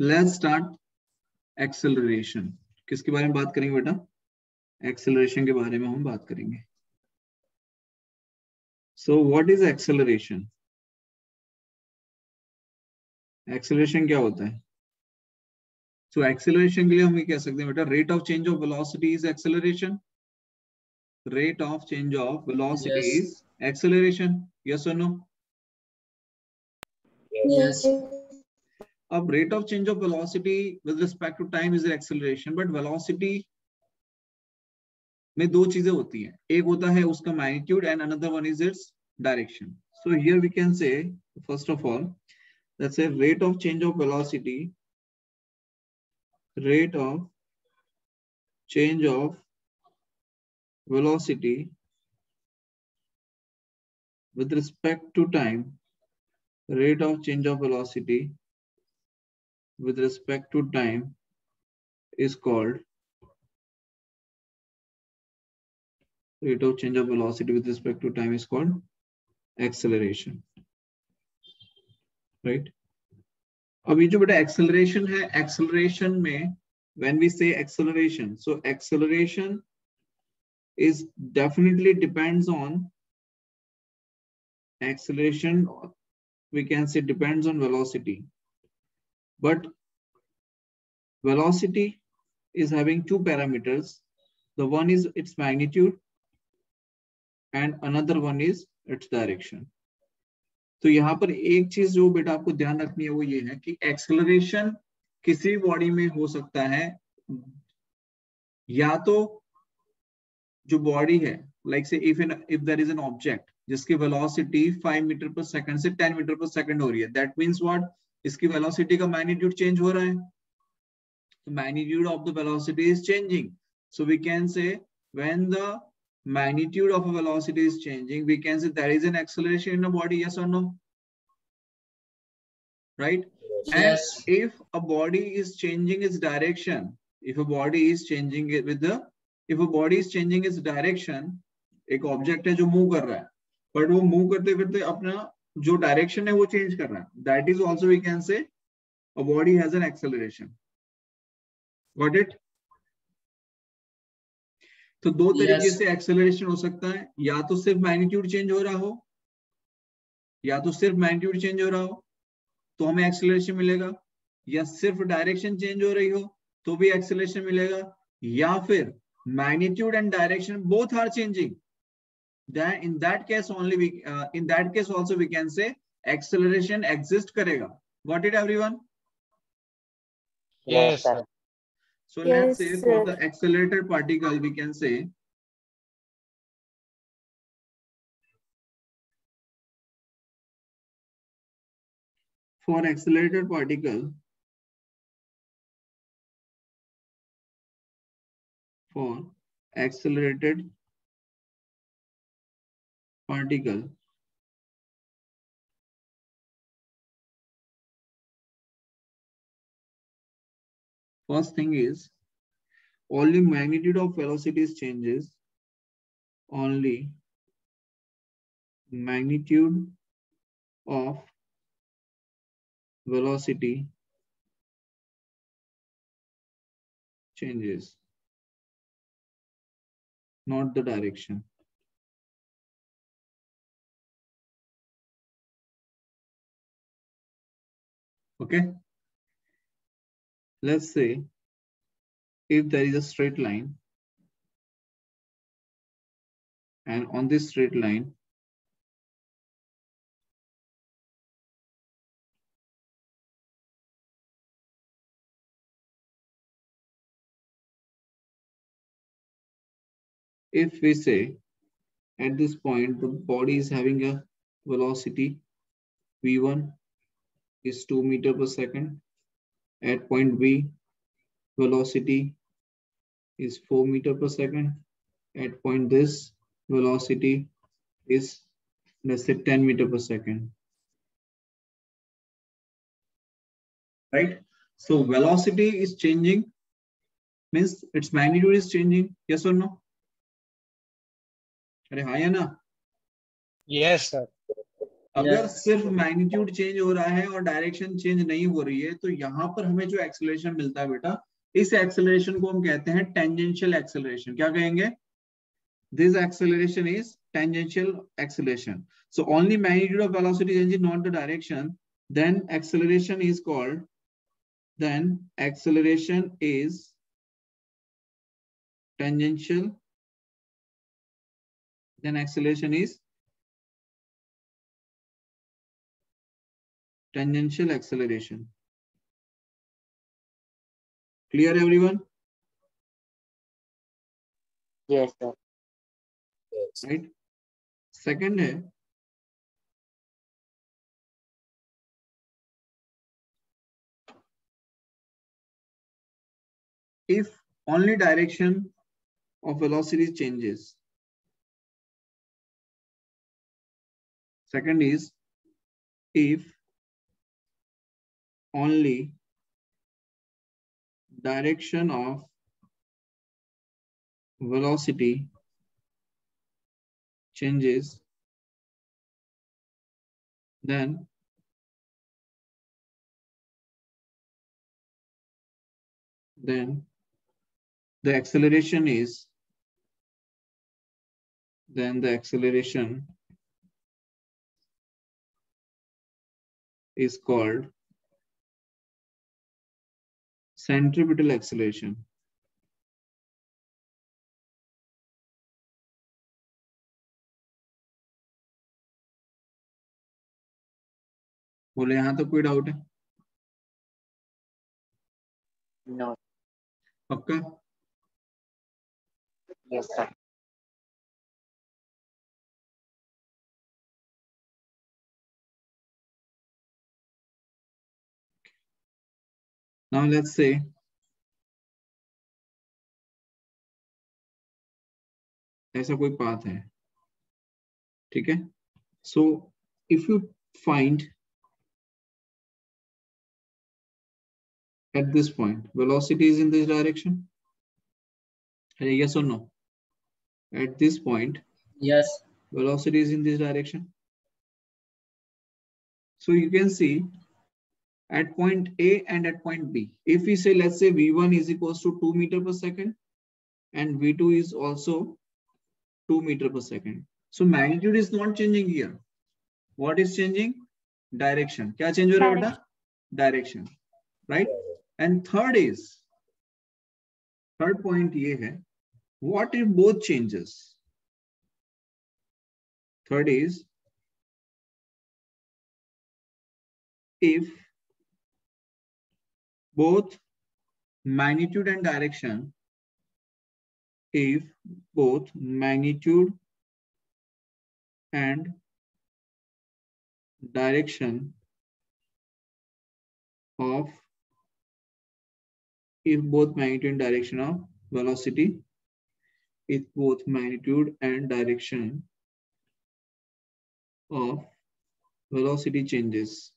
Let's start acceleration किसके बारे में बात करेंगे बेटा? एक्सेलरेशन के बारे में हम बात करेंगे। So what is acceleration acceleration क्या होता है? सो so, एक्सेलरेशन के लिए हम ये कह सकते हैं बेटा rate of change of velocity is acceleration rate of change of velocity is acceleration yes और नो Yes. अब rate of change of velocity with respect to time is acceleration but velocity में दो चीज़ें होती हैं। एक होता है उसका magnitude and another one is its direction so here we can say first of all that's a rate of change of velocity rate of change of velocity with respect to time rate of change of velocity with respect to time is called rate of change of velocity with respect to time is called acceleration right अब ये जो बेटा acceleration है acceleration में when we say acceleration so acceleration is definitely depends on acceleration we can say depends on velocity. But velocity is having two parameters. The one is its magnitude and another one is its direction. तो यहाँ पर एक चीज़ जो बेटा आपको ध्यान रखनी है वो ये है कि एक्सेलरेशन किसी बॉडी में हो सकता है, या तो जो बॉडी है like say if in if there is an object जिसकी वेलोसिटी 5 मीटर पर सेकंड से 10 मीटर पर सेकंड हो रही है दैट मींस व्हाट इसकी वेलोसिटी का मैग्नीट्यूड चेंज हो रहा है। Magnitude of the velocity is changing so we can say when the magnitude of a velocity is changing we can say there is an acceleration in a body yes और no right and if a body is changing its direction if a body is changing it with the if a body is changing its direction एक object है जो move कर रहा है। But वो move करते करते अपना जो डायरेक्शन है वो चेंज कर रहा है। That is also we can say body has an acceleration got it तो दो तरीके Yes. से एक्सेलरेशन हो सकता है। या तो सिर्फ़ मैग्नीट्यूड चेंज हो रहा हो या तो सिर्फ़ मैग्नीट्यूड चेंज हो रहा हो तो हमें एक्सेलरेशन मिलेगा। या सिर्फ़ डायरेक्शन चेंज हो रही हो तो भी एक्सेलरेशन मिलेगा। या फिर magnitude and direction both are changing then in that case only we uh, in that case also we can say acceleration exist karega got it everyone Yes. sir. so Yes, let's say for the accelerated particle we can say for accelerated particle for accelerated particle first thing is only magnitude of velocities changes. Only magnitude of velocity changes. Not the direction okay? Let's say if there is a straight line and on this straight line if we say at this point the body is having a velocity v1 is 2 meter per second. At point B, velocity is 4 meter per second. At point this, velocity is let's say 10 meter per second. Right? So velocity is changing, means its magnitude is changing. Yes or no? Are, hi, Anna? Yes, sir. अगर सिर्फ़ magnitude change हो रहा है और direction change नहीं हो रही है तो यहाँ पर हमें जो एक्सेलरेशन मिलता है बेटा इस एक्सेलरेशन को हम कहते हैं टेंजेंशियल एक्सेलरेशन क्या कहेंगे? This acceleration is tangential acceleration so only magnitude of velocity change not the direction then acceleration is called then acceleration is tangential then acceleration is tangential acceleration. Clear everyone? Yes, sir. Right? Second है if only direction of velocity changes. Second is if only direction of velocity changes, then then the acceleration is then the acceleration is called centripetal acceleration. बोले यहाँ तो कोई doubt है No. पक्का Yes, sir. now let's say ऐसा कोई path है ठीक है so if you find at this point velocity is in this direction yes or no at this point Yes. velocity is in this direction so you can see at point A and at point B. If we say, let's say V1 is equals to 2 meter per second and V2 is also 2 meter per second. So magnitude is not changing here. What is changing? Direction. Kya change ho Direction. Right? And third is, third point ye hai, what if both changes? Third is, if both magnitude and direction if both magnitude and direction of if both magnitude and direction of velocity if both magnitude and direction of velocity changes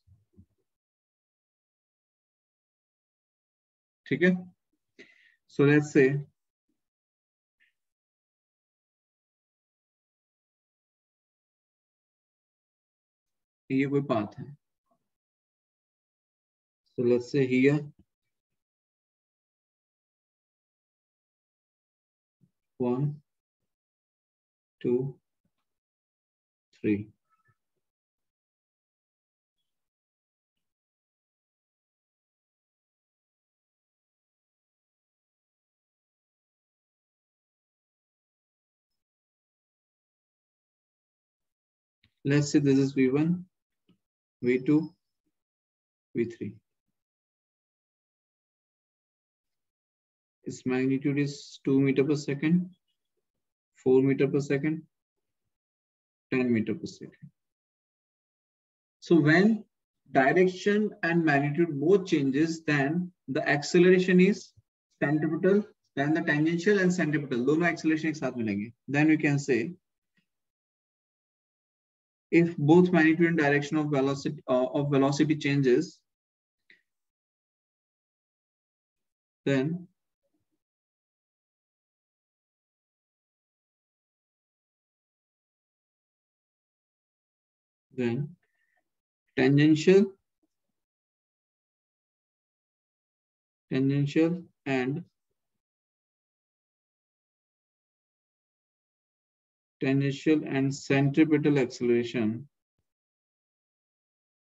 ठीक है? So let's say ये कोई बात है। So let's say he one two three Let's say this is V1, V2, V3. Its magnitude is 2 meter per second, 4 meter per second, 10 meter per second. So when direction and magnitude both changes, then the acceleration is centripetal, then the tangential and centripetal. Dono acceleration ek saath. Then we can say if both magnitude and direction of velocity uh, of velocity changes then then tangential tangential and tangential and centripetal acceleration.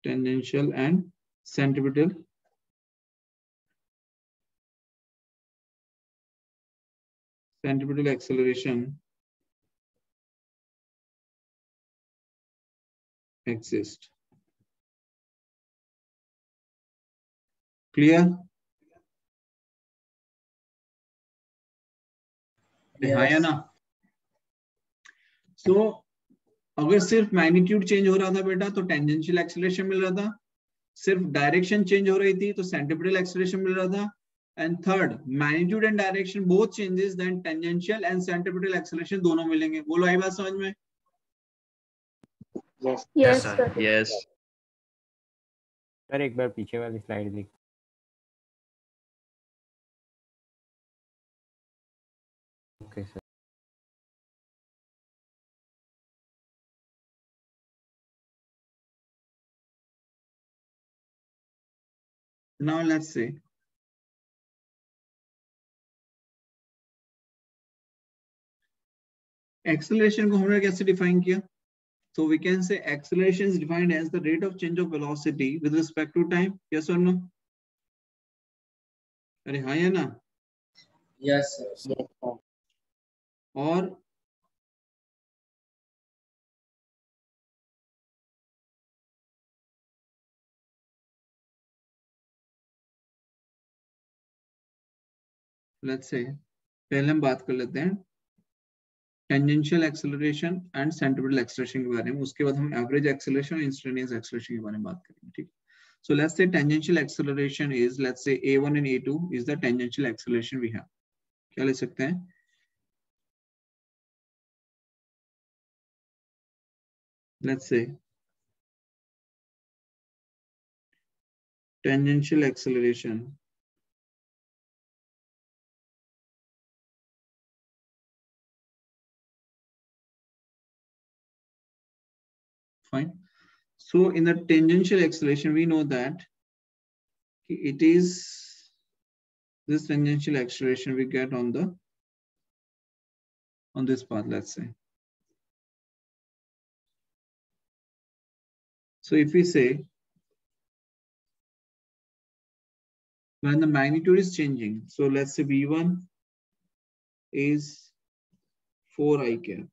Tangential and centripetal centripetal acceleration exist. Clear? Yes. So so, अगर सिर्फ़ magnitude change हो रहा था बेटा तो tangential acceleration मिल रहा था सिर्फ़ डायरेक्शन चेंज हो रही थी तो सेंटिपिटल एक्सेलरेशन मिल रहा था and third magnitude and direction both changes then tangential and centripetal acceleration दोनों मिलेंगे बोलो आई बात समझ में. Yes, sir. sir. सर एक बार पीछे वाली स्लाइड देख okay sir now let's say acceleration को हमने कैसे डिफाइन किया so we can say acceleration is defined as the rate of change of velocity with respect to time yes or no अरे हाँ या ना Yes, sir. Yes, sir. और let's say पहले हम बात कर लेते हैं tangential acceleration and centripetal acceleration के बारे में। उसके बाद हम एवरेज एक्सेलरेशन और इंस्टेंटेनियस एक्सेलरेशन के बारे में बात करेंगे, ठीक so let's say tangential acceleration is let's say a1 and a2 is the tangential acceleration we have क्या ले सकते हैं? Let's say tangential acceleration fine. So in the tangential acceleration we know that it is this tangential acceleration we get on the on this path let's say. So if we say when the magnitude is changing so let's say v1 is 4 i cap.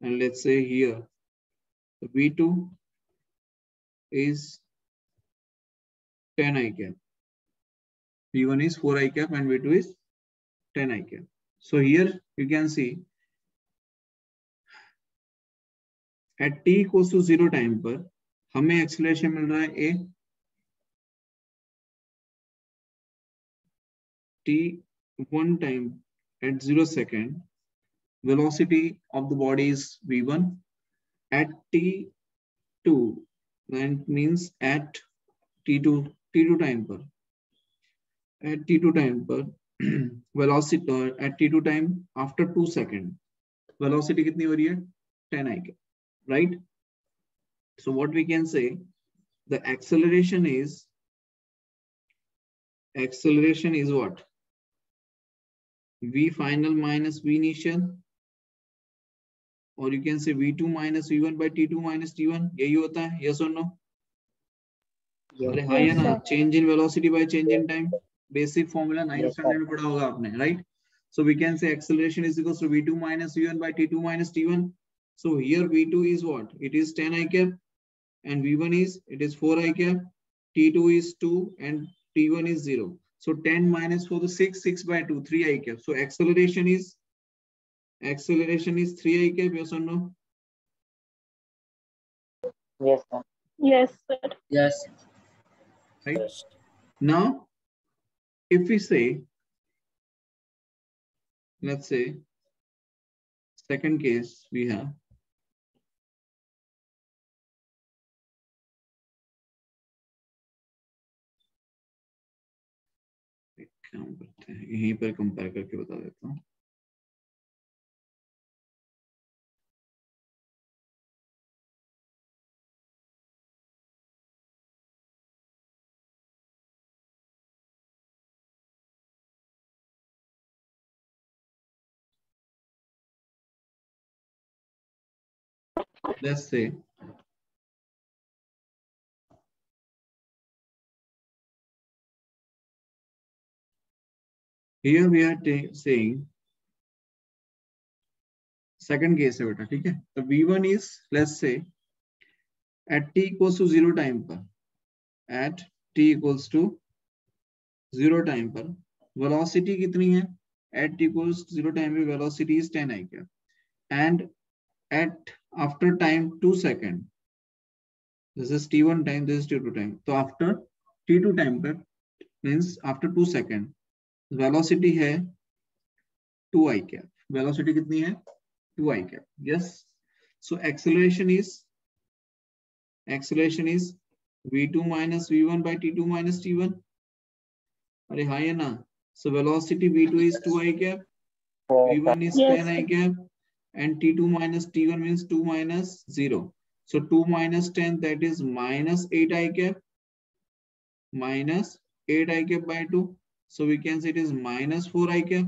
And let's say here the V2 is 10 i cap. V1 is 4 i cap and V2 is 10 i cap. So here you can see at t equals to 0 time पर हमें acceleration मिल रहा है a t one time at 0 second velocity of the body is v1 at t2 that means at t2 t2 time per. At t2 time per velocity uh, at t2 time after 2 second velocity kitni ho rahi 10 i right? So what we can say the acceleration is acceleration is what? V final minus v initial or you can say v2 minus v1 by t2 minus t1 यही होता है yes or no Yes. अरे हाँ या ना sir. change in velocity by change in time basic formula 9th Yes, sir. standard में पढ़ा होगा आपने right so we can say acceleration is equals to v2 minus v1 by t2 minus t1 so here v2 is what it is 10 i cap and v1 is it is 4 i cap t2 is 2 and t1 is 0 so 10 minus 4 to 6 6 by 2 3 i cap so acceleration is acceleration is 3 cap yes or no Yes, sir. Yes, sir. Yes. right yes. now if we say let's say second case we have हैं यहीं पर compare करके बता देता हूँ let's say here we are saying second case है बेटा ठीक है तो v1 is let's say at t equals to zero time पर at t equals to zero time पर velocity कितनी है at t equals to zero time पे velocity is 10 i cap and at after time 2 second this is t1 time this is t2 time so after t2 time पर means after 2 second velocity है two आई cap velocity कितनी है two i cap yes so acceleration is acceleration is v2 minus v1 by t2 minus t1 अरे हाँ है ना so velocity v2 is 2 i cap v1 is Yes. 10 i cap and t2 minus t1 means 2 minus 0 so 2 minus 10 that is minus 8 i cap minus 8 i cap by 2 So we can say it is minus 4 i cap.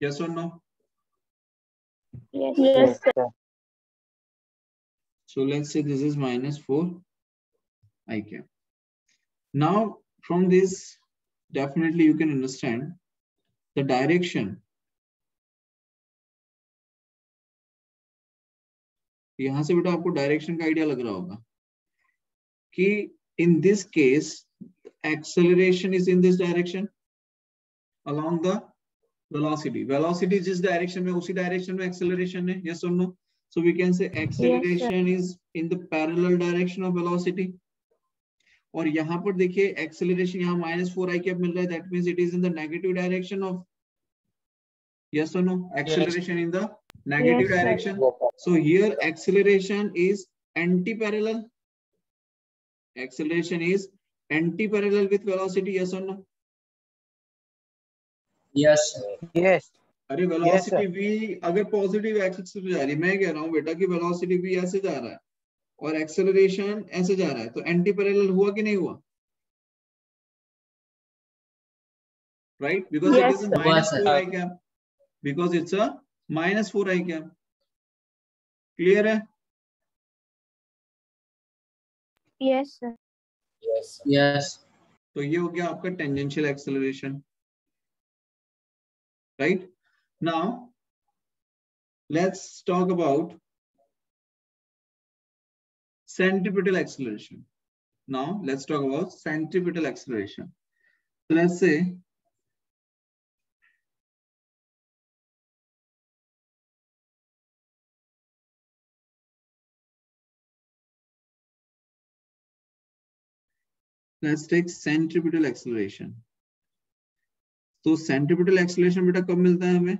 Yes or no? Yes, Yes, sir. sir. So let's say this is minus 4 i cap. Now from this, definitely you can understand the direction. तो यहाँ से बेटा आपको direction का idea लग रहा होगा कि in this case acceleration is in this direction along the velocity velocity जिस डायरेक्शन में उसी डायरेक्शन में एक्सेलरेशन है यस और no so we can say acceleration is in the parallel direction of velocity और यहाँ पर देखिए एक्सेलरेशन यहाँ माइनस फोर आई कैप मिल रहा है that means it is in the negative direction of yes और no acceleration in the negative Yes, direction sir. so here acceleration is anti-parallel. Acceleration is anti-parallel with velocity, yes or no? Yes, sir. Yes. अरे velocity भी अगर positive axis से जा रही है मैं कह रहा हूँ बेटा कि वेलोसिटी भी ऐसे जा रहा है और एक्सेलरेशन ऐसे जा रहा है तो एंटी पैरेलल हुआ कि नहीं हुआ right because it Yes, is. Minus four I cap because it's a minus four I क्या? क्लियर है? यस सर यस तो ये हो गया आपका tangential acceleration right now let's talk about centripetal acceleration now let's talk about centripetal acceleration say let's take centripetal तो centripetal acceleration बेटा कब मिलता है हमें?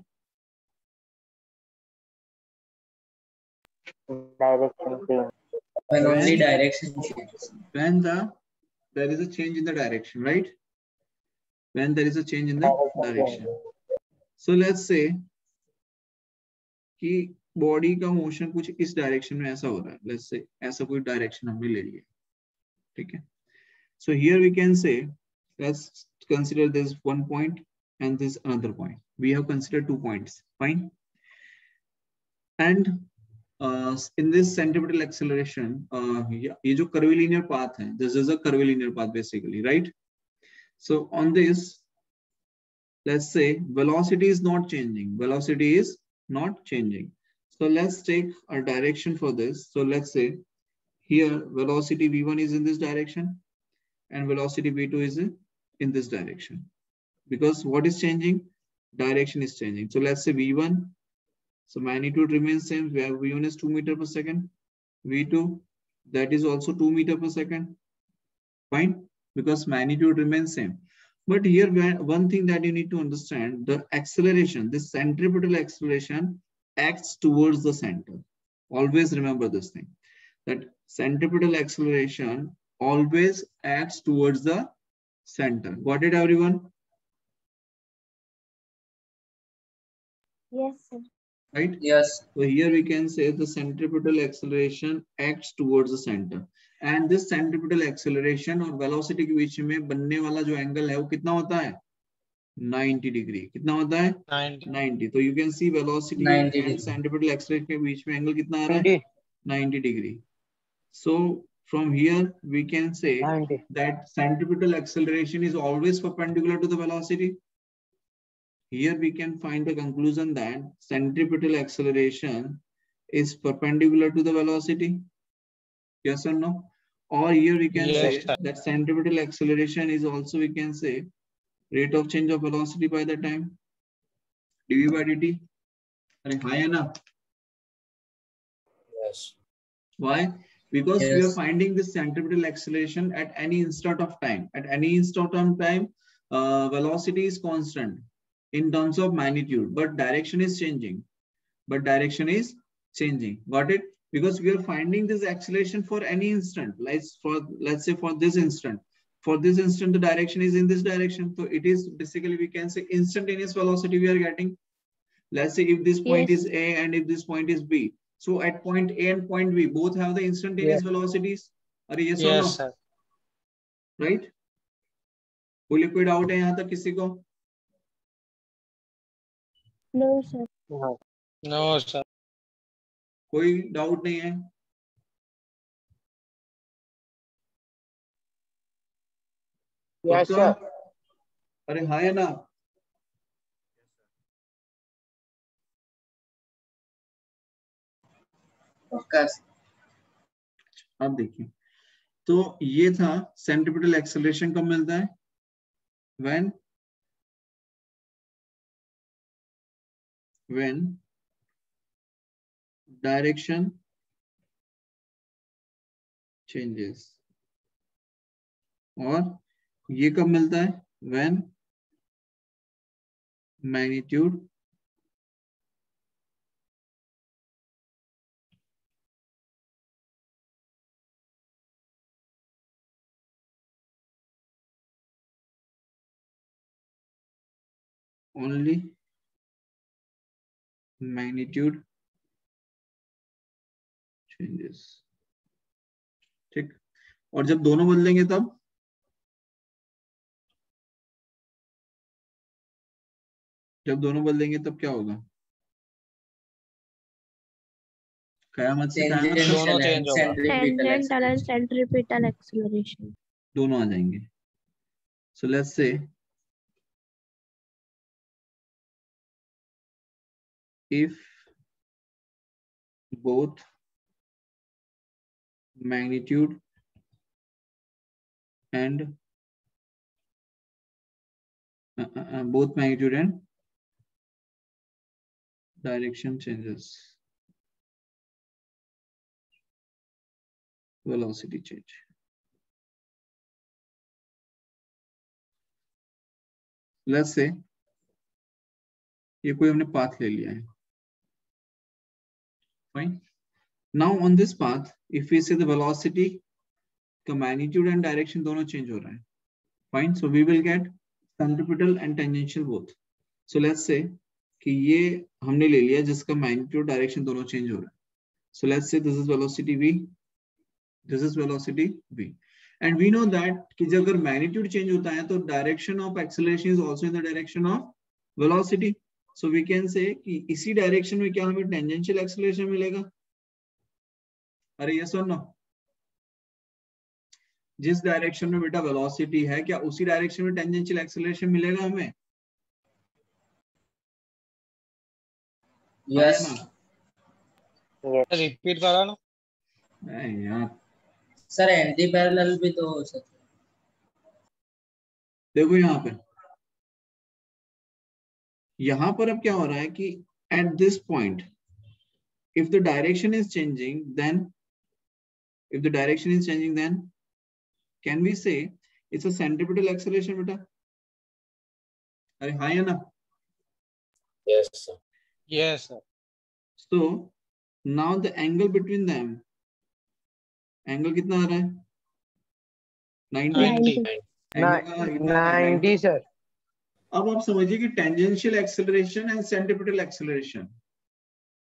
Direction right when there is a in the direction so let's body का motion कुछ इस direction में ऐसा हो रहा है. लेट्स ऐसा कोई डायरेक्शन हमने ले लिया ठीक है? So here we can say let's consider this one point and this another point we have consider two points fine and uh, in this centripetal acceleration, uh, yeah, ये जो curvilinear path है, this is a curvilinear path basically, right? So on this, let's say velocity is not changing. Velocity is not changing. So let's take a direction for this. So let's say here velocity v1 is in this direction and velocity v2 is in, this direction. Because what is changing? Direction is changing. So let's say v1 so magnitude remains same We have v1 is 2 meter per second. v2 that is also 2 meter per second. Fine, because magnitude remains same. But here one thing that you need to understand, the acceleration, this centripetal acceleration acts towards the center. Always remember this thing, that centripetal acceleration always acts towards the center. Got it everyone? Yes, sir. Right? Yes. So here we can say the centripetal acceleration acts towards the center. And this centripetal acceleration और velocity के बीच में बनने वाला जो angle है वो कितना होता है 90 डिग्री कितना होता है 90 90 तो you can see velocity 90 and degree. Centripetal acceleration के बीच में एंगल कितना आ रहा है 90 degree so From here, we can say 90. that centripetal acceleration is always perpendicular to the velocity. Here we can find the conclusion that centripetal acceleration is perpendicular to the velocity. Yes or no? Or here we can yes, say sir. that centripetal acceleration is also, we can say, rate of change of velocity by the time. dv by dt. high enough. Yes. Why? Because we are finding this centripetal acceleration at any instant of time. At any instant of time, uh, velocity is constant in terms of magnitude, but direction is changing. But direction is changing. Got it? Because we are finding this acceleration for any instant. Let's for let's say for this instant. For this instant, the direction is in this direction. So it is basically we can say instantaneous velocity we are getting. Let's say if this point Yes. is A and if this point is B. So at point A and point B, both have the instantaneous yeah. velocities. Are yes, yes or yes no? sir Right? कोई कोई doubt है यहाँ तक किसी को No, sir. no sir कोई doubt नहीं है Yes, sir. अरे हाँ है ना अब देखिए। तो ये था सेंट्रिपिटल एक्सेलरेशन कब मिलता है? व्हेन व्हेन डायरेक्शन चेंजेस और ये कब मिलता है? When magnitude only magnitude changes. ठीक? और जब दोनों बदलेंगे तब? जब दोनों बदलेंगे तब क्या होगा? कयामत से दोनों आ जाएँगे। So let's say if both magnitude and uh, uh, uh, both magnitude and direction changes velocity change let's say ये कोई हमने पाथ ले लिया है fine now on this path if we say the velocity the magnitude and direction दोनों change हो रहा है fine so we will get centripetal and tangential both so let's say कि ये हमने ले लिया जिसका magnitude direction दोनों change हो रहा है so let's say this is velocity v this is velocity v and we know that कि जब अगर magnitude change होता है तो direction of acceleration is also in the direction of velocity so we can say कि इसी direction में क्या हमें tangential acceleration मिलेगा? अरे yes or no? जिस डायरेक्शन में बेटा वेलोसिटी है क्या उसी डायरेक्शन में टेंजेंशियल एक्सेलरेशन मिलेगा हमें? Yes. है रिपीट करा ना। नहीं यार। सर एंटी पैरेलल भी तो हो सकता देखो यहाँ पे। यहाँ पर अब क्या हो रहा है कि at this point if the direction is changing then if the direction is changing then can we say it's a centripetal acceleration बेटा अरे हाँ या ना Yes, sir. Yes sir So now the angle between them, angle कितना आ रहा है? 90. 90 Angle का कितना आ रहा है? 90 सर अब आप समझिए कि tangential acceleration and centripetal acceleration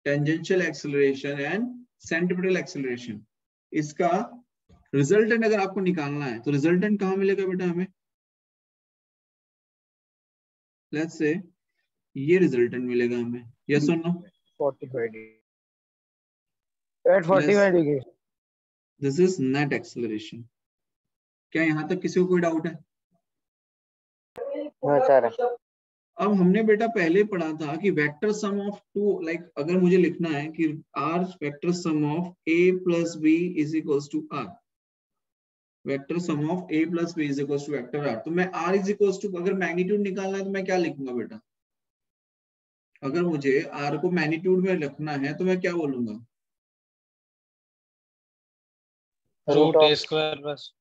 tangential acceleration and centripetal acceleration इसका रिजल्टेंट अगर आपको निकालना है तो रिजल्टेंट कहाँ मिलेगा बेटा हमें? लेट्स से ये रिजल्टेंट मिलेगा हमें। यस और no 45 degree. At 45 degree. This is net acceleration क्या यहाँ तक किसी को कोई डाउट है? अब हमने बेटा पहले पढ़ा था कि vector sum of two like अगर मुझे लिखना है कि R vector sum of A plus B is equals to R vector sum of A plus B is equals to vector R तो मैं आर इज़ इक्वल्स टू अगर magnitude निकालना है तो मैं क्या लिखूँगा बेटा? अगर मुझे आर को मैग्नीट्यूड में रखना है तो मैं क्या बोलूँगा? Root A square plus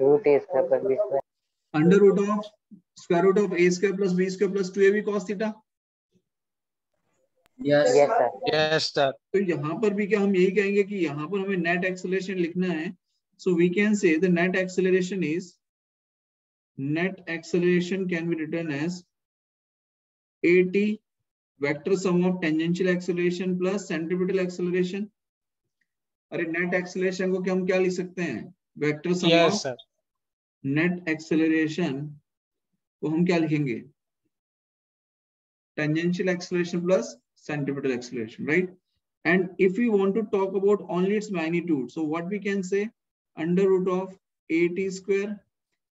root A square plus B square under root of square root of A square plus B square plus two A B cos theta yes yes sir तो यहाँ पर भी क्या हम यही कहेंगे कि यहाँ पर हमें नेट एक्सेलरेशन लिखना है। So we can say the net acceleration is net acceleration can be written as at vector sum of tangential acceleration plus centripetal acceleration अरे नेट एक्सेलरेशन को क्या हम क्या लिख सकते हैं? Vector sum of net acceleration को हम क्या लिखेंगे? Tangential acceleration plus centripetal acceleration right and if you want to talk about only its magnitude so what we can say under root of A T square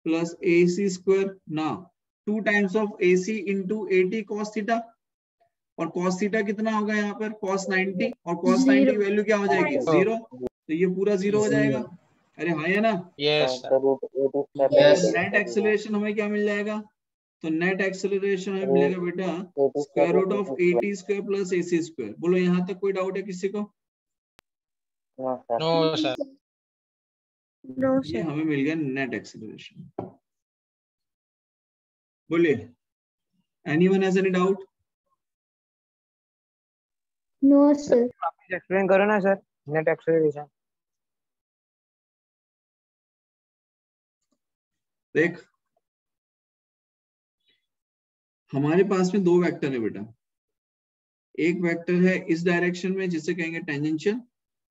plus A C square ना two times of A C in A T cos theta और cos theta कितना होगा यहाँ पर? Cos ninety और cos ninety value क्या हो जाएगी? ज़ीरो तो ये पूरा ज़ीरो हो जाएगा। अरे हाँ है ना? Yes sir A. Plus net acceleration हमें क्या मिल जाएगा? तो नेट एक्सेलरेशन हमें मिलेगा बेटा square root of A T square plus A C square बोलो यहाँ तक कोई डाउट है किसी को? नो सर नो सर ये हमें मिल गया नेट एक्सेलरेशन बोलिए। Anyone has any doubt No, sir. Explain करो ना सर नेट एक्सेलरेशन देख। हमारे पास में दो वेक्टर है बेटा। एक वेक्टर है इस डायरेक्शन में जिसे कहेंगे टेंजेंशियल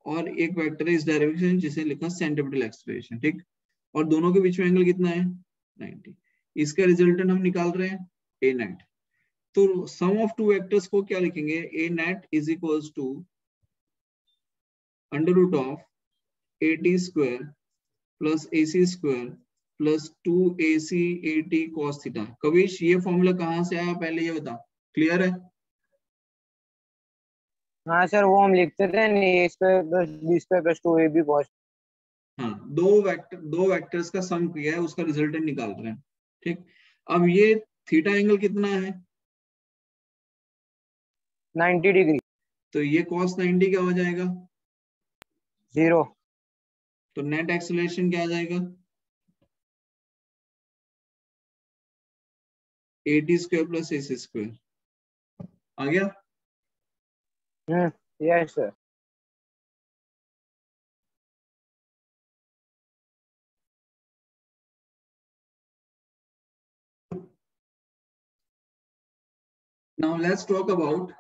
और एक वेक्टर है इस डायरेक्शन जिसे लिखा सेंटीमीटर एक्सेलरेशन ठीक? और दोनों के बीच में एंगल कितना है? 90 इसका रिजल्टेंट हम निकाल रहे हैं ए नेट तो सम ऑफ़ टू वेक्टर्स को क्या लिखेंगे? A net is equals to under root of A T square plus A C square plus two A C A T cos theta Kavish ये फॉर्मूला कहाँ से आया? पहले ये बता। क्लियर है? हाँ सर वो हम लिखते थे A square plus B square plus two A B cos हाँ दो वेक्टर दो वेक्टर्स का सम किया है उसका रिजल्टेंट निकाल रहे हैं। ठीक? अब ये थीटा एंगल कितना है? 90 डिग्री। तो ये cos 90 क्या हो जाएगा? ज़ीरो तो नेट एक्सेलरेशन क्या आ जाएगा? A T square plus A C square आ गया हम्म yes sir now let's talk about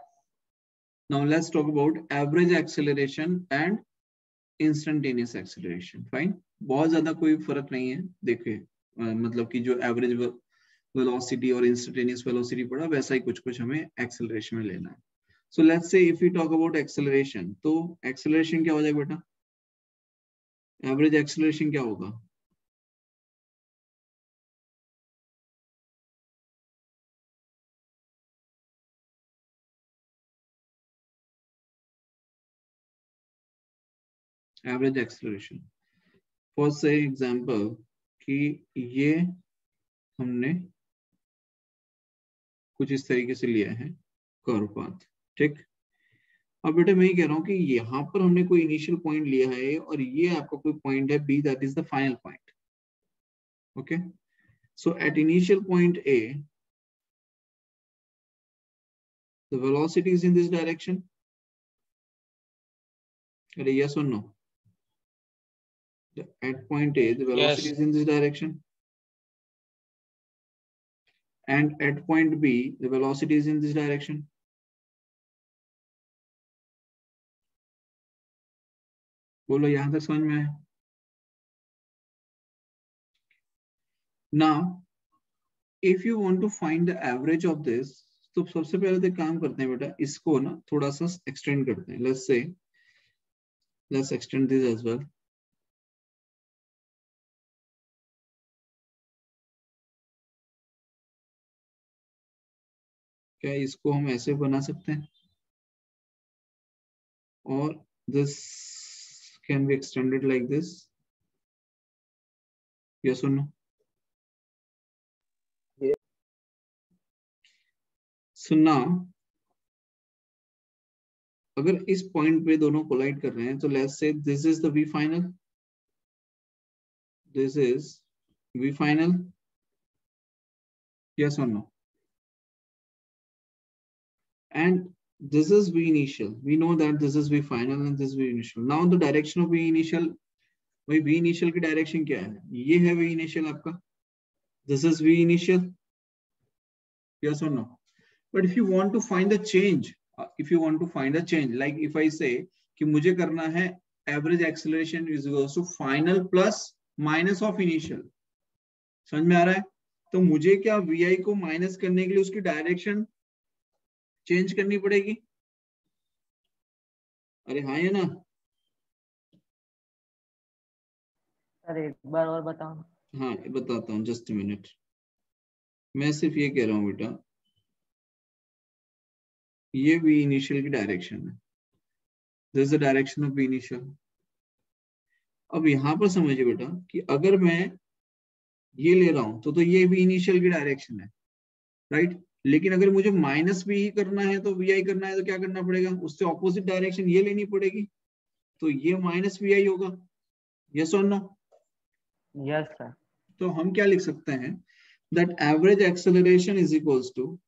now let's talk about average acceleration and instantaneous acceleration fine बहुत ज़्यादा कोई फ़र्क नहीं है देखिए अ, मतलब कि जो एवरेज वेलोसिटी और इंस्टेंटेनियस वेलोसिटी पड़ा वैसा ही कुछ कुछ हमें एक्सेलरेशन में लेना है। So let's say if you talk about acceleration तो एक्सेलरेशन क्या हो जाएगा बेटा? एवरेज एक्सेलरेशन क्या होगा? Average acceleration for say example कि ये हमने कुछ इस तरीके से लिया है कर्व पाथ ठीक? अब बेटा मैं ये कह रहा हूँ कि यहाँ पर हमने कोई इनिशियल पॉइंट लिया है और ये आपका कोई पॉइंट है B that is the final point okay? So at initial point A the velocity is in this direction? yes or no? At point a the velocity Yes. is in this direction? And at point b, the velocity is in this direction. बोलो, यहाँ तक समझ में आया? Now if you want to find the average of this तो सबसे पहले तो काम करते हैं बेटा, इसको ना थोड़ा सा एक्सटेंड करते हैं. Let's say let's extend this as well क्या इसको हम ऐसे बना सकते हैं? और this can be extended like this? Yes or no? अगर इस पॉइंट पे दोनों कोलाइड कर रहे हैं तो let's say this is the V final this is V final yes or no? And this is v initial we know that this is v final and this is v initial now the direction of v initial भाई v initial की direction क्या है ये है v initial आपका this is v initial yes or no but if you want to find the change uh, if you want to find a change like if i say कि मुझे करना है average acceleration is equals to final plus minus of initial समझ में आ रहा है तो मुझे क्या vi को माइनस करने के लिए उसकी डायरेक्शन चेंज करनी पड़ेगी। अरे हाँ या ना? सर एक बार और बताओ हाँ बताता हूँ जस्ट मिनट मैं सिर्फ़ ये कह रहा हूँ बेटा ये भी इनिशियल की डायरेक्शन है। This the direction of initial अब यहाँ पर समझिए बेटा कि अगर मैं ये ले रहा हूँ तो तो ये भी इनिशियल की डायरेक्शन है राइट लेकिन अगर मुझे माइनस भी ही करना है तो वी आई करना है तो क्या करना पड़ेगा? उससे ऑपोजिट डायरेक्शन ये लेनी पड़ेगी। तो ये माइनस वी आई होगा। यस और नो यस सर तो हम क्या लिख सकते हैं? That average acceleration is equals to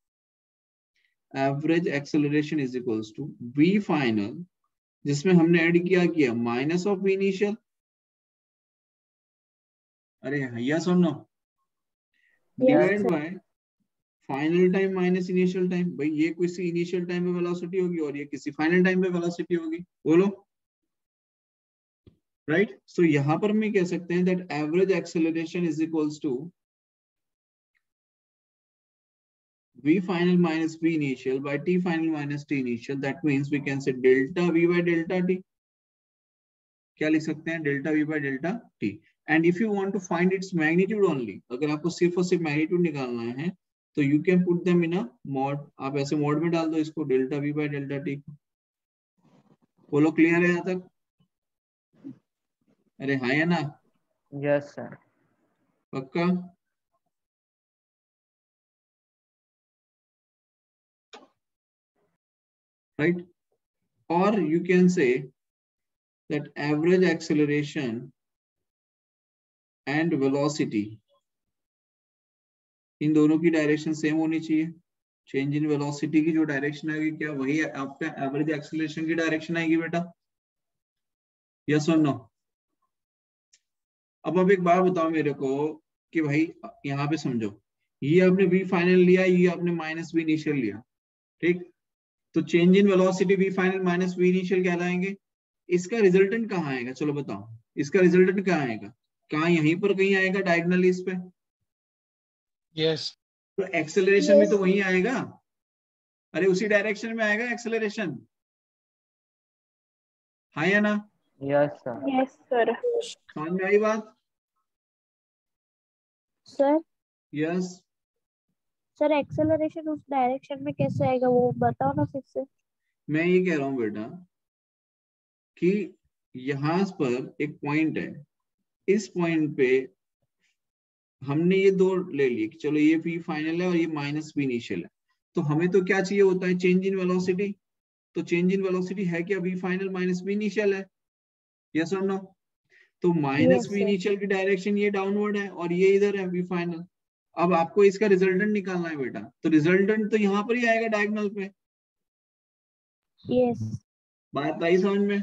average acceleration is equals to V final जिसमें हमने ऐड किया किया। माइनस ऑफ़ वी इनिशियल अरे यस और no divide by final time minus initial time भाई ये किसी इनिशियल टाइम पे वेलोसिटी होगी और ये किसी फाइनल टाइम पे वेलोसिटी होगी बोलो। Right right? सो so, यहाँ पर हम कह सकते हैं that average acceleration is equals to v final minus v initial by t final minus t initial. That means we can say delta v by delta t. क्या लिख सकते हैं? Delta v by delta t. And if you want to find its magnitude only अगर आपको सिर्फ़ और सिर्फ़ magnitude निकालना है तो you can put them in a mod आप ऐसे मोड में डाल दो इसको delta V by delta T बोलो क्लियर है यहाँ तक? अरे हाँ या ना? यस सर पक्का? Right? Or you can say that average acceleration and velocity इन दोनों की डायरेक्शन सेम होनी चाहिए। चेंज इन वेलोसिटी की जो डायरेक्शन आएगी, क्या वही आपका एवरेज एक्सेलरेशन की डायरेक्शन आएगी बेटा? यस और नो अब अब एक बात बताओ मेरे को कि भाई, यहाँ पे समझो। ये आपने वी फाइनल लिया, ये आपने माइनस वी इनिशियल लिया। ठीक? तो change in velocity V final minus V initial क्या लाएँगे? इसका रिजल्टेंट कहाँ आएगा? चलो बताओ। इसका रिजल्टेंट कहाँ आएगा? कहाँ यहीं पर कहीं आएगा डायगनली इस पे? Yes. तो एक्सेलरेशन yes. भी तो वहीं आएगा। अरे उसी डायरेक्शन में आएगा एक्सेलरेशन हाँ या ना? यस सर यस सर समझ में आई बात? सर यस सर एक्सेलरेशन उस डायरेक्शन में कैसे आएगा वो बताओ ना फिर से। मैं ये कह रहा हूँ बेटा कि यहाँ पर एक पॉइंट है। इस पॉइंट पे हमने ये दो ले लिए कि चलो ये पी फाइनल है और ये माइनस पी इनिशियल है। तो हमें तो क्या चाहिए होता है? चेंज इन वेलोसिटी तो चेंज इन वेलोसिटी है क्या? V final minus V initial है। यस और नो तो माइनस बी इनिशियल की डायरेक्शन ये डाउनवर्ड है और ये इधर है वी फाइनल अब आपको इसका रिजल्टेंट निकालना है बेटा। तो रिजल्टेंट तो यहाँ पर ही आएगा डायगोनल पे। यस बात आई समझ में?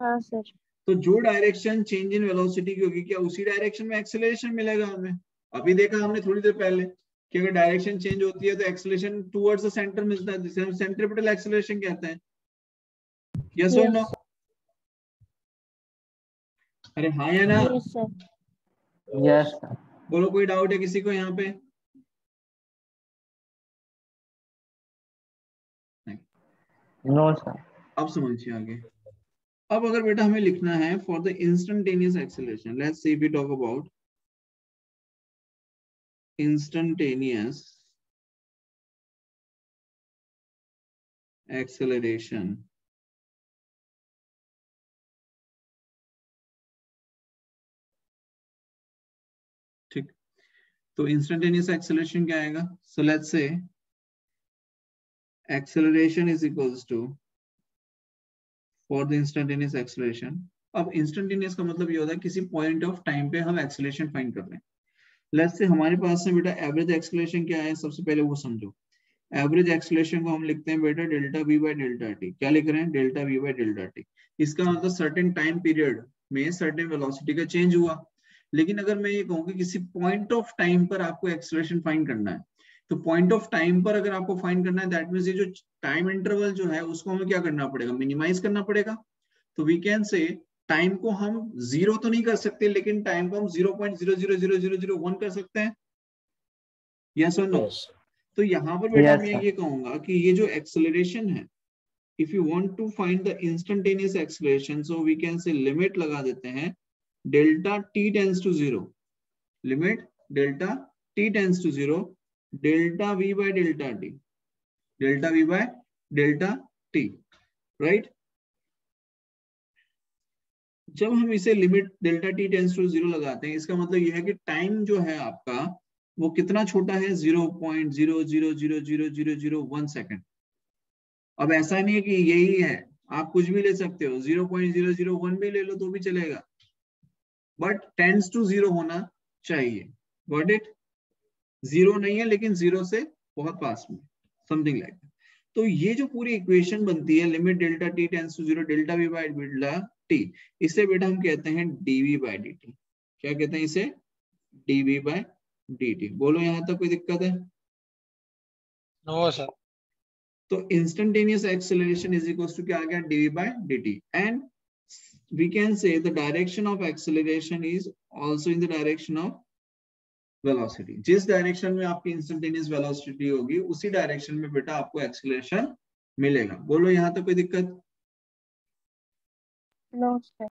हाँ सर तो जो डायरेक्शन चेंज इन वेलोसिटी की होगी क्या उसी डायरेक्शन में एक्सेलरेशन मिलेगा हमें? अभी देखा हमने थोड़ी देर पहले कि अगर डायरेक्शन चेंज होती है तो एक्सेलरेशन टुवर्ड्स द सेंटर मिलता है जिसे हम सेंट्रिपिटल एक्सेलरेशन कहते हैं। यस और नो अरे हाँ या ना? यस सर यस सर बोलो कोई डाउट है किसी को यहाँ पे? नो no, सर अब समझिए आगे। अब अगर बेटा हमें लिखना है for the instantaneous acceleration let's see we talk about instantaneous acceleration. ठीक। तो इंस्टेंटेनियस एक्सेलरेशन क्या आएगा? So let's say acceleration is equals to for the instantaneous acceleration. अब instantaneous का मतलब ये होता है किसी point of time पे हम acceleration find कर रहे हैं। लेट्स से हमारे पास में बेटा एवरेज एक्सेलरेशन क्या है? सबसे पहले वो समझो। एवरेज एक्सेलरेशन को हम लिखते हैं बेटा delta V by delta T क्या लिख रहे हैं? Delta V by delta T इसका मतलब सर्टेन टाइम पीरियड में सर्टेन वेलोसिटी का चेंज हुआ। लेकिन अगर मैं ये कहूँ कि किसी पॉइंट ऑफ़ टाइम पर आपको एक्सेलरेशन फाइंड करना है तो पॉइंट ऑफ़ टाइम पर अगर आपको फाइंड करना है दैट मीन ये जो टाइम इंटरवल जो है उसको हमें क्या करना पड़ेगा? मिनिमाइज करना पड़ेगा? तो वी कैन से टाइम को हम ज़ीरो तो नहीं कर सकते लेकिन टाइम को हम zero point zero zero zero zero zero one कर सकते हैं। यस और नो तो यहाँ पर बेटा Yes, मैं ये कहूँगा कि ये जो एक्सेलरेशन है if you want to find the instantaneous acceleration so we can say limit लगा देते हैं। Delta T tends to zero limit delta T tends to zero delta V by delta T delta V by delta T right जब हम इसे limit delta T tends to zero लगाते हैं, इसका मतलब यह है कि टाइम जो है आपका, वो कितना छोटा है? Zero point zero zero zero zero zero zero one second अब ऐसा नहीं है कि यही है, आप कुछ भी ले सकते हो। Zero point zero zero one भी ले लो तो भी चलेगा। बट टेंस टू ज़ीरो होना चाहिए। गॉट इट ज़ीरो नहीं है लेकिन ज़ीरो से बहुत पास में समथिंग लाइक तो ये जो पूरी इक्वेशन बनती है limit delta T tends to zero delta V by delta T इसे बेटा हम कहते हैं डीवी बाई डी टी क्या कहते हैं इसे? डीवी बाई डी टी बोलो यहाँ तक कोई दिक्कत है? No, sir. तो instantaneous acceleration is equal to क्या आ गया? D V by dt. And we can say the direction of acceleration is also in the direction of velocity. जिस डायरेक्शन में आपकी इंस्टेंटेनियस वेलोसिटी होगी उसी डायरेक्शन में बेटा आपको एक्सेलरेशन मिलेगा। बोलो यहाँ तक कोई दिक्कत? नो सर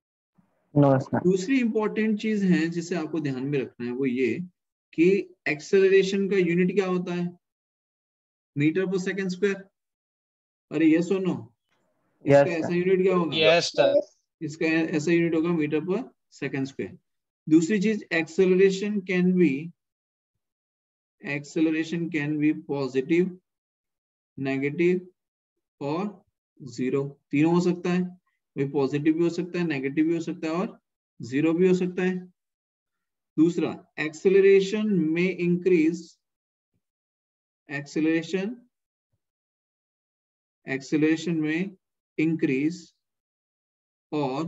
नो दूसरी इंपॉर्टेंट चीज़ है जिसे आपको ध्यान में रखना है वो ये कि एक्सेलरेशन का यूनिट क्या होता है? मीटर पर सेकंड स्क्वायर अरे ये सुनो इसका ऐसा यूनिट क्या होगा? Yes, sir. इसका ऐसा यूनिट होगा मीटर पर सेकंड स्क्वायर दूसरी चीज़ acceleration can be acceleration can be positive negative और ज़ीरो तीनों हो सकता है। भाई पॉजिटिव भी हो सकता है नेगेटिव भी हो सकता है और ज़ीरो भी हो सकता है। दूसरा एक्सेलरेशन में इंक्रीज एक्सेलरेशन एक्सेलरेशन में इंक्रीज और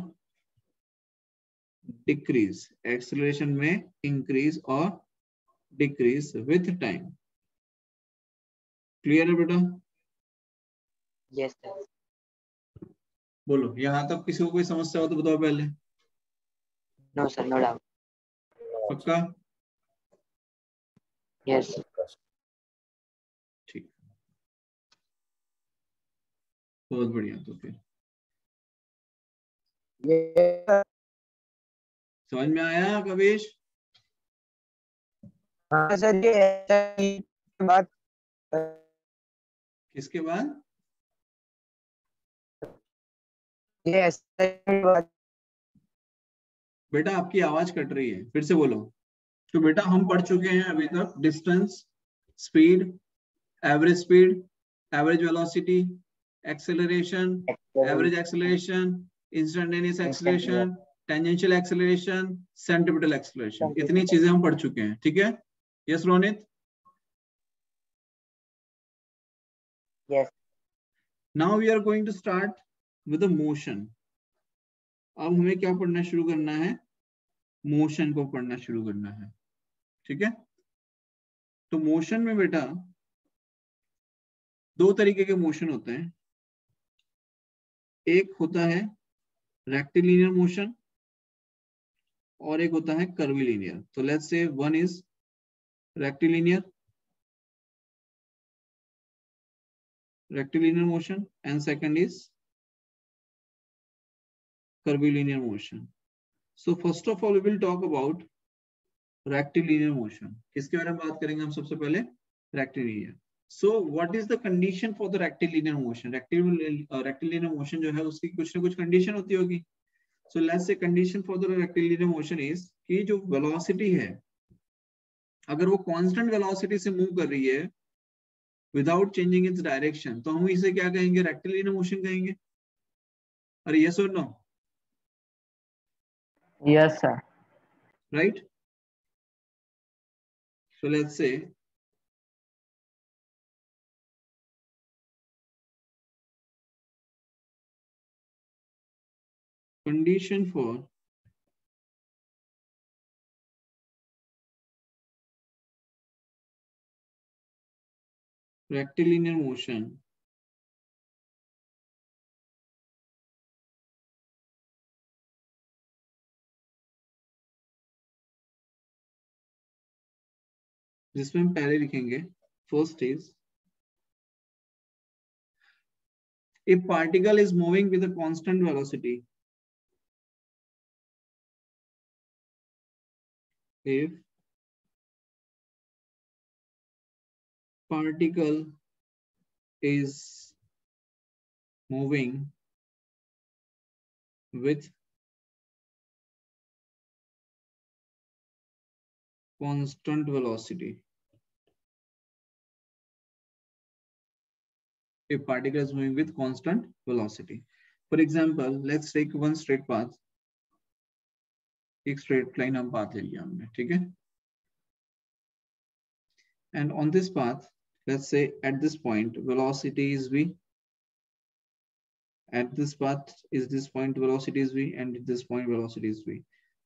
डिक्रीज एक्सेलरेशन में इंक्रीज और डिक्रीज विथ टाइम क्लियर है बेटा? यस सर बोलो यहाँ तक किसी को कोई समस्या हो तो बताओ पहले। नो सर नो डाउट पक्का? यस ठीक। बहुत बढ़िया तो फिर। समझ में आया कविश? हाँ सर ये बात किसके बाद? ये बात बेटा आपकी आवाज़ कट रही है फिर से बोलो। तो बेटा हम पढ़ चुके हैं अभी तक distance speed average speed average velocity acceleration average acceleration instantaneous acceleration tangential acceleration centripetal acceleration इतनी चीज़ें हम पढ़ चुके हैं ठीक है? Yes Ronit yes now we are going to start with motion अब हमें क्या पढ़ना शुरू करना है? मोशन को पढ़ना शुरू करना है। ठीक है? तो मोशन में बेटा दो तरीके के मोशन होते हैं। एक होता है रेक्टिलिनियर मोशन और एक होता है कर्विलीनियर तो let's say one is rectilinear rectilinear motion and second is curvilinear motion so first of all we will talk about rectilinear motion किसके बारे में बात करेंगे हम सबसे पहले rectilinear so what is the condition for the rectilinear motion rectilinear uh, rectilinear motion जो है उसकी कुछ ना कुछ condition होती होगी so let's say condition for the rectilinear motion is कि जो velocity है अगर वो constant velocity से मूव कर रही है विदाउट चेंजिंग इट्स डायरेक्शन तो हम इसे क्या कहेंगे? रेक्टिलिनियर मोशन कहेंगे। अरे यस और no yes sir right so let's say condition for rectilinear motion जिसमें पहले लिखेंगे first is a particle is moving with a constant velocity if particle is moving with constant velocity. If particle is moving with constant velocity. For example, let's take one straight path. एक straight line हम path ले लिया हमने, ठीक है? And on this path, let's say at this point, velocity is v. At this path is this point, velocity is v, and at this point, velocity is v.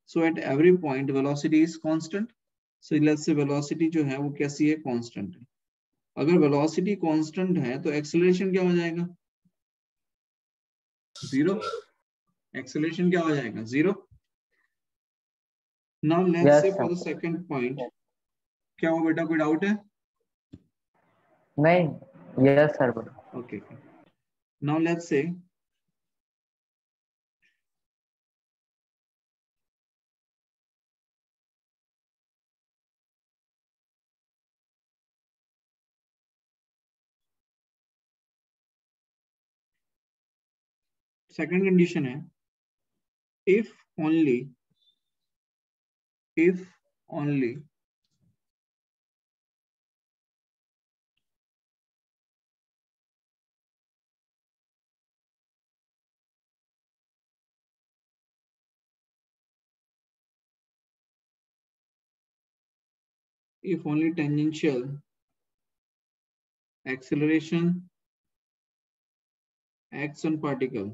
So at every point, velocity is constant. So let's say velocity जो है वो कैसी है constant है अगर velocity constant है तो acceleration क्या हो जाएगा zero acceleration क्या हो जाएगा zero now let's Yes, say for the second point क्या हुआ बेटा कोई डाउट है नहीं ओके नाउ सेकेंड कंडीशन है if only if only if only tangential acceleration acts on particle